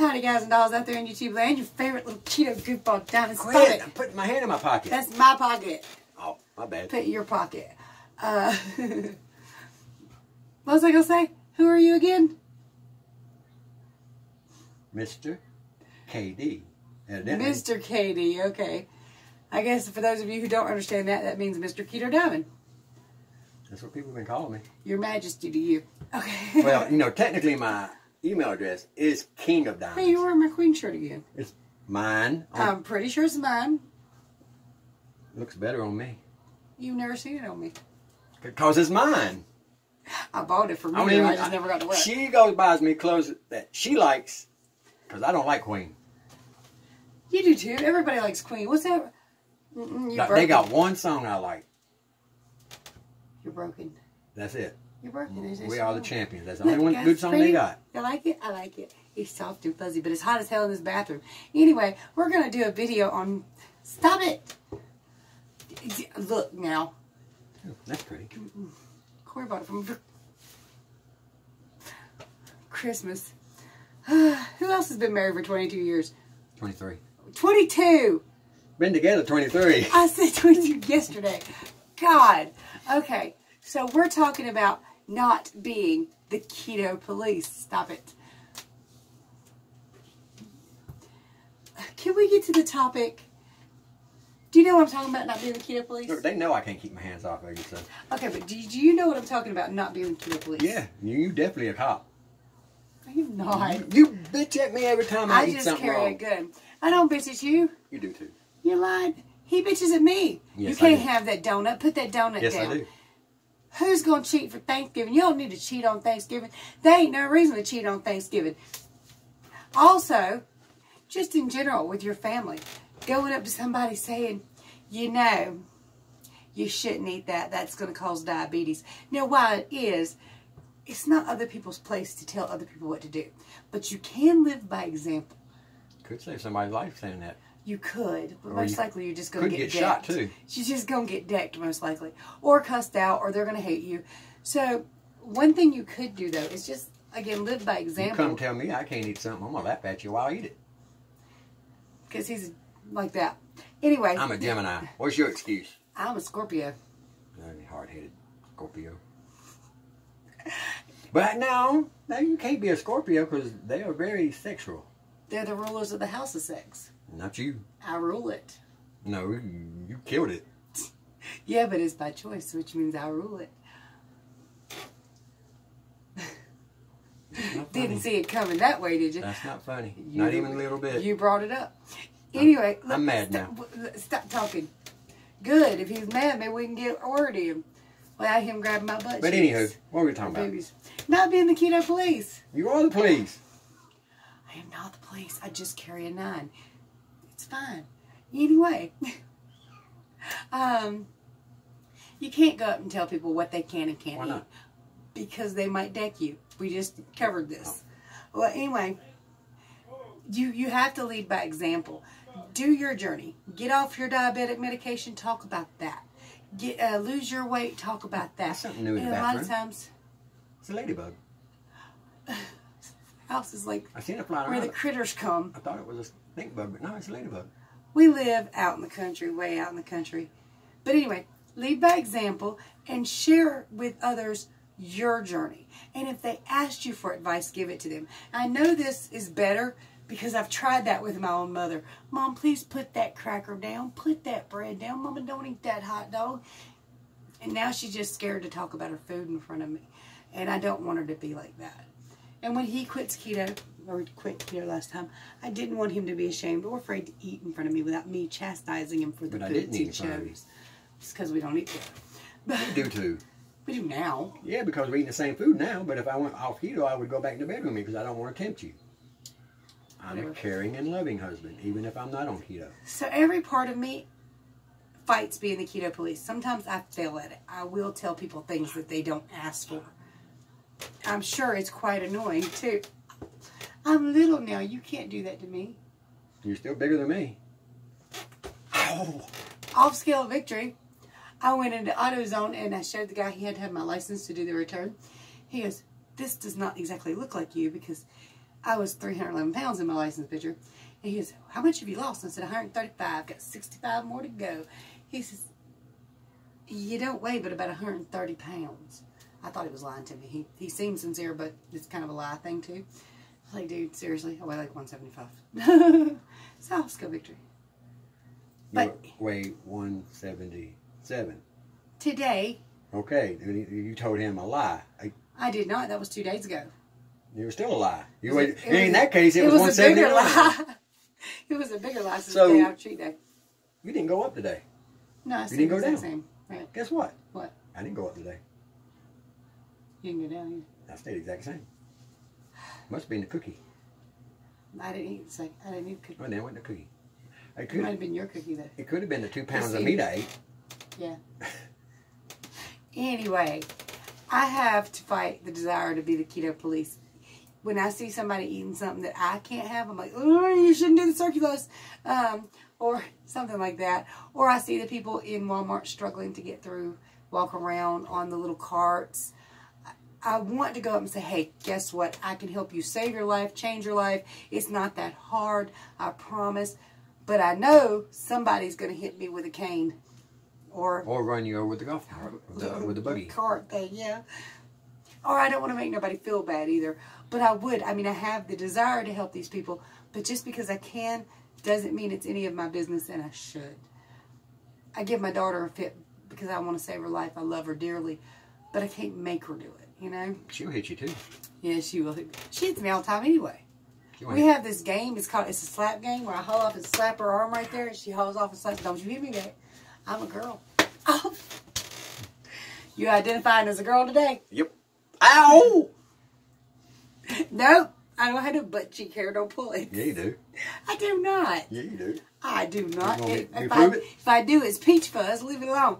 Howdy, guys and dolls out there in YouTube land. Your favorite little keto goofball down. Stop Quit! it. I'm putting my hand in my pocket. That's my pocket. oh, my bad. Put your pocket. Uh, what was I gonna say? Who are you again? Mr. KD. Mr. KD, Okay. I guess for those of you who don't understand that, that means Mr. Keto Diamond. That's what people have been calling me. Your Majesty to you. Okay. Well, you know, technically my email address is King of Diamonds. hey, you're wearing my queen shirt again. It's mine. I'm oh. pretty sure it's mine. looks better on me. You've never seen it on me. Because it's mine. I bought it for me. I I, don't even- just never got to wear it. She goes buys me clothes that she likes because I don't like Queen. You do too. Everybody likes Queen. What's that? They got one song I like. You're broken. That's it. Broken. There's We are the champions. That's the only one good song they got. You like it? I like it. It's soft and fuzzy, but it's hot as hell in this bathroom. Anyway, we're gonna do a video on. Stop it! Look now, Ooh, That's pretty. Corey bought it from Christmas. Who else has been married for 22 years? 23. 22. Been together 23. I said 22 yesterday. God. Okay, so we're talking about not being the keto police. Stop it. Can we get to the topic? Do you know what I'm talking about, not being the keto police? They know I can't keep my hands off of you, so. Okay, but do, do you know what I'm talking about, not being the keto police? Yeah, you, you definitely a cop. Are you not? You bitch at me every time I, I eat just carry wrong. a gun. I don't bitch at you. You do too. You lied. He bitches at me. Yes, you can't have that donut. Put that donut Yes, down. I do. Who's gonna cheat for Thanksgiving? You don't need to cheat on Thanksgiving. There ain't no reason to cheat on Thanksgiving. Also, just in general with your family, going up to somebody saying, you know, you shouldn't eat that. That's gonna cause diabetes. Now, while it is, it's not other people's place to tell other people what to do, but you can live by example. Could save somebody's life saying that. You could, but Or most you likely you're just gonna could get, get shot, decked. too. She's just gonna get decked most likely, or cussed out, or they're gonna hate you. So one thing you could do though is just again live by You example. come tell me I can't eat something, I'm gonna laugh at you while I eat it. because he's like that. Anyway, I'm a Gemini. What's your excuse? I'm a Scorpio. hard-headed Scorpio. But no, no, you can't be a Scorpio because they are very sexual. They're the rulers of the house of sex. Not you. I rule it. No, you, you killed it. Yeah, but it's by choice, which means I rule it. Didn't see it coming that way, did you? That's not funny. You- not even a little bit. You brought it up. Anyway, I'm look, mad stop, w- Stop talking. Good. If he's mad, maybe we can get a word in without him grabbing my butt. but cheeks anywho, what were we talking about? boobies. Not being the keto police. You are the police. I am not the police. I just carry a nine. Fine. Anyway, um, you can't go up and tell people what they can and can't eat because they might deck you. We just covered this. Well, anyway, you you have to lead by example. Do your journey. Get off your diabetic medication. Talk about that. Get uh, lose your weight. Talk about that. That's something new in and the a lot of bathroom. times, It's a ladybug. house is like I seen it flying where the critters come. I thought it was a stink bug, but no, it's ladybug. We live out in the country, way out in the country. But anyway, lead by example and share with others your journey. And if they asked you for advice, give it to them. I know this is better because I've tried that with my own mother. Mom, please put that cracker down. Put that bread down. Mama, don't eat that hot dog. And now she's just scared to talk about her food in front of me. And I don't want her to be like that. And when he quits keto, or quit here last time, I didn't want him to be ashamed or afraid to eat in front of me without me chastising him for the But I foods didn't he eat in front of you. chose. Just because we don't eat keto. But You do too. we do now. Yeah, because we're eating the same food now. But if I went off keto, I would go back in the bed with me because I don't want to tempt you. I'm a caring and loving husband, even if I'm not on keto. So every part of me fights being the keto police. Sometimes I fail at it. I will tell people things that they don't ask for. I'm sure it's quite annoying too. I'm little now. You can't do that to me. You're still bigger than me. Ow! off scale victory. I went into AutoZone and I showed the guy he had to have my license to do the return. He goes, "This does not exactly look like you because I was 311 pounds in my license picture. And he goes, How much have you lost? I said, 135. Got 65 more to go. He says, You don't weigh but about 130 pounds. I thought he was lying to me. He, he seemed sincere, but it's kind of a lie thing, too. Like, dude, seriously, I weigh like 175. so let's go victory. But you weigh 177. today, Okay, you told him a lie. I- I did not. That was two days ago. You were still a lie. You weighed, was- in that case, it, it was, was a bigger lie. it was a bigger lie since So- the day out cheat day. You didn't go up today. No, I You didn't go the down. Same. Right. Guess what? What? I didn't go up today. You didn't go down either. I stayed exact same. Must have been the cookie. I didn't eat. It's like I didn't eat cookie. Well, then went the cookie. It It could, might have been your cookie though. it could have been the two pounds of meat I ate. Yeah. anyway, I have to fight the desire to be the keto police. When I see somebody eating something that I can't have, I'm like, oh, you shouldn't do the circulus, um, or something like that. Or I see the people in Walmart struggling to get through, walk around on the little carts. I want to go up and say, hey, guess what? I can help you save your life, change your life. It's not that hard, I promise. But I know somebody's going to hit me with a cane or Or run you over with the golf cart, with the, with the buggy. cart thing, yeah. Or I don't want to make nobody feel bad either. But I would. I mean, I have the desire to help these people. But just because I can doesn't mean it's any of my business, and I should. I give my daughter a fit because I want to save her life. I love her dearly. But I can't make her do it, you know? She'll hit you too. Yeah, she will. She hits me all the time anyway. We have this game. It's called it's a slap game where I haul off and slap her arm right there, and she hauls off and slaps. Don't you hit me back. I'm a girl. Oh. You identifying as a girl today? Yep. Ow! Nope. I don't have no butt cheek hair, no pulling. Yeah, you do. I do not. Yeah, you do. I do not. You want me- If, if, I, prove it? if I do, it's peach fuzz. Leave it alone.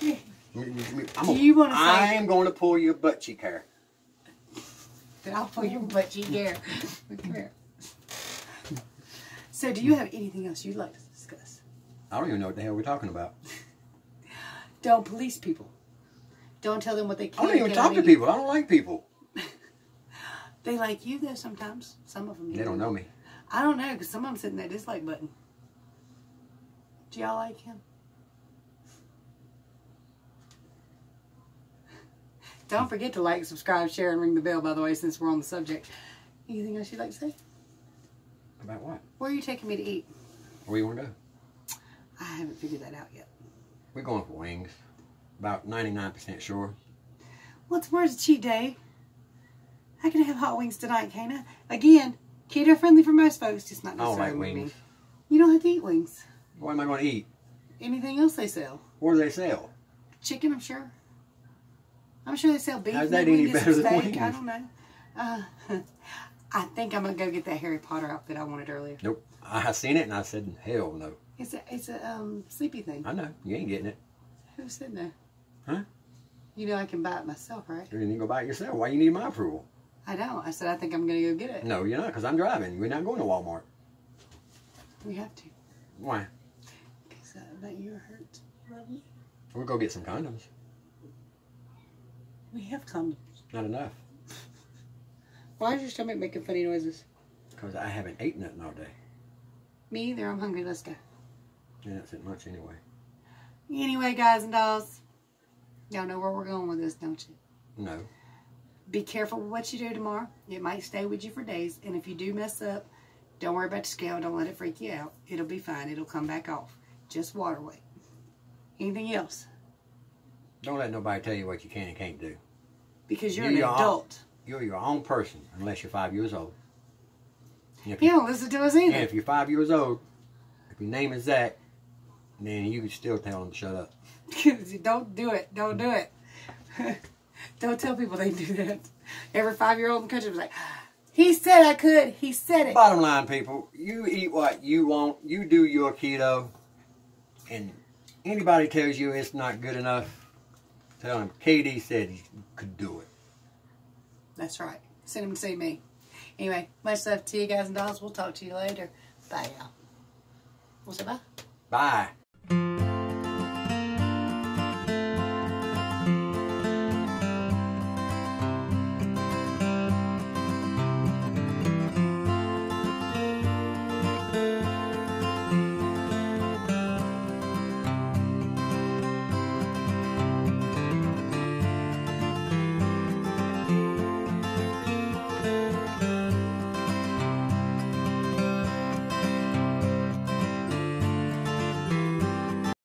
I'm Do you wanna say- I am going to pull your butt cheek hair. Then I'll pull your butt cheek hair. Come here. So, do you have anything else you'd like to discuss? I don't even know what the hell we're talking about. Don't police people. Don't tell them what they can. I don't even talk to people. I don't like people. They like you though. Sometimes some of them. They don't know me. I don't know because some of them sit in that dislike button. Do y'all like him? Don't forget to like, subscribe, share, and ring the bell. By the way, since we're on the subject, anything else you'd like to say? About what? Where are you taking me to eat? Where you want to go? I haven't figured that out yet. We're going for wings. About 99% sure. Well, tomorrow's a cheat day. I can have hot wings tonight, can't I? Again, keto friendly for most folks, just not I don't necessarily like wings. You don't have to eat wings. What am I going to eat? Anything else they sell? What do they sell? Chicken, I'm sure. I'm sure they sell beef. How's that any can get some better than steak. I don't know. Uh, I think I'm gonna go get that Harry Potter outfit I wanted earlier. Nope. I seen it and I said, hell no. It's a it's a um sleepy thing. I know. You ain't getting it. Who said that? Huh? You know I can buy it myself, right? You didn't go buy it yourself. Why you need my approval? I don't. I said I think I'm gonna go get it. No, you're not, because I'm driving. We're not going to Walmart. We have to. Why? Cause uh, that you're hurt. Love me. We'll go get some condoms. We have condoms. Not enough. Why is your stomach making funny noises? Because I haven't eaten nothing all day. Me either. I'm hungry. Let's go. And that's it much anyway. Anyway, guys and dolls, y'all know where we're going with this, don't you? No. Be careful with what you do tomorrow. It might stay with you for days. And if you do mess up, don't worry about the scale. Don't let it freak you out. It'll be fine. It'll come back off. Just water weight. Anything else? Don't let nobody tell you what you can and can't do. Because you're You an are. adult. You're your own person unless you're five years old. You you, don't listen to us either. and if you're five years old, if your name is Zach, then you can still tell them to shut up. don't do it. Don't do it. don't tell people they do that. Every five year old in the country was like, he said I could. He said it. Bottom line, people, you eat what you want. You do your keto. And anybody tells you it's not good enough, tell him KD said he could do it. That's right. Send him to see me. Anyway, much love to you guys and dolls. We'll talk to you later. Bye, y'all. We'll say bye. Bye.